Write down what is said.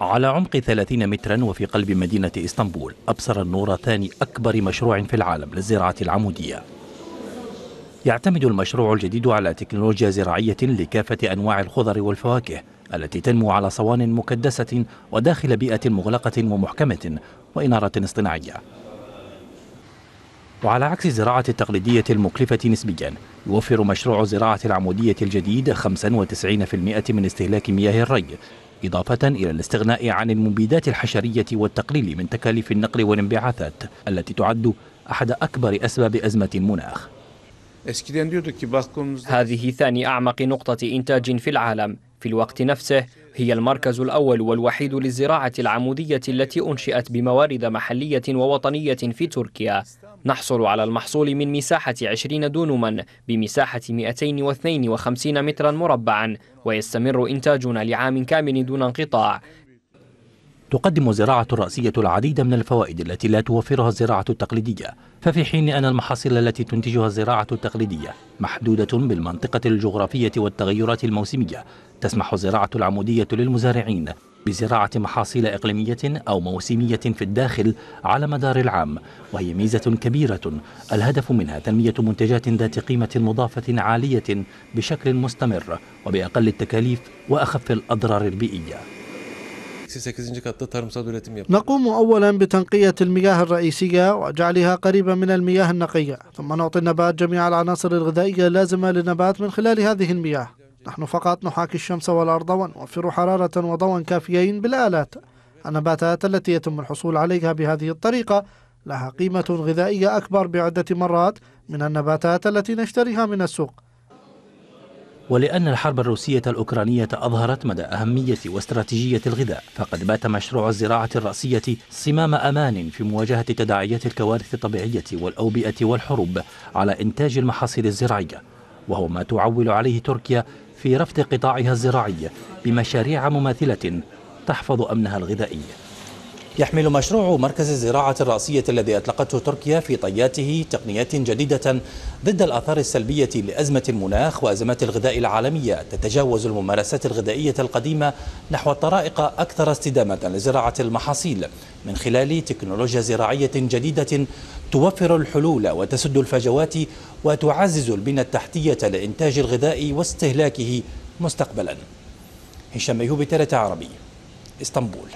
على عمق 30 مترا وفي قلب مدينة إسطنبول أبصر النور ثاني أكبر مشروع في العالم للزراعة العمودية. يعتمد المشروع الجديد على تكنولوجيا زراعية لكافة أنواع الخضر والفواكه التي تنمو على صوان مكدسة وداخل بيئة مغلقة ومحكمة وإنارة اصطناعية. وعلى عكس الزراعة التقليدية المكلفة نسبيا يوفر مشروع الزراعة العمودية الجديد 95% من استهلاك مياه الري إضافة إلى الاستغناء عن المبيدات الحشرية والتقليل من تكاليف النقل والانبعاثات التي تعد أحد أكبر أسباب أزمة المناخ. هذه ثاني أعمق نقطة إنتاج في العالم. في الوقت نفسه هي المركز الأول والوحيد للزراعة العمودية التي أنشئت بموارد محلية ووطنية في تركيا. نحصل على المحصول من مساحة 20 دونما بمساحة 252 مترا مربعا ويستمر إنتاجنا لعام كامل دون انقطاع. تقدم الزراعة الرأسية العديد من الفوائد التي لا توفرها الزراعة التقليدية. ففي حين أن المحاصيل التي تنتجها الزراعة التقليدية محدودة بالمنطقة الجغرافية والتغيرات الموسمية تسمح الزراعة العمودية للمزارعين. بزراعة محاصيل إقليمية أو موسمية في الداخل على مدار العام وهي ميزة كبيرة. الهدف منها تنمية منتجات ذات قيمة مضافة عالية بشكل مستمر وبأقل التكاليف وأخف الأضرار البيئية. نقوم أولا بتنقية المياه الرئيسية وجعلها قريبة من المياه النقية ثم نعطي النبات جميع العناصر الغذائية اللازمة للنبات من خلال هذه المياه. نحن فقط نحاكي الشمس والأرض ونوفر حرارة وضوءا كافيين بالآلات. النباتات التي يتم الحصول عليها بهذه الطريقة لها قيمة غذائية أكبر بعدة مرات من النباتات التي نشتريها من السوق. ولأن الحرب الروسية الأوكرانية أظهرت مدى أهمية واستراتيجية الغذاء فقد بات مشروع الزراعة الرأسية صمام أمان في مواجهة تداعيات الكوارث الطبيعية والأوبئة والحروب على إنتاج المحاصيل الزراعية وهو ما تعول عليه تركيا في رفض قطاعها الزراعي بمشاريع مماثلة تحفظ أمنها الغذائي. يحمل مشروع مركز الزراعة الرأسية الذي أطلقته تركيا في طياته تقنيات جديدة ضد الآثار السلبية لأزمة المناخ وأزمات الغذاء العالمية. تتجاوز الممارسات الغذائية القديمة نحو الطرائق أكثر استدامة لزراعة المحاصيل. من خلال تكنولوجيا زراعية جديدة توفر الحلول وتسد الفجوات وتعزز البنى التحتية لإنتاج الغذاء واستهلاكه مستقبلا. هشام تلت عربي إسطنبول.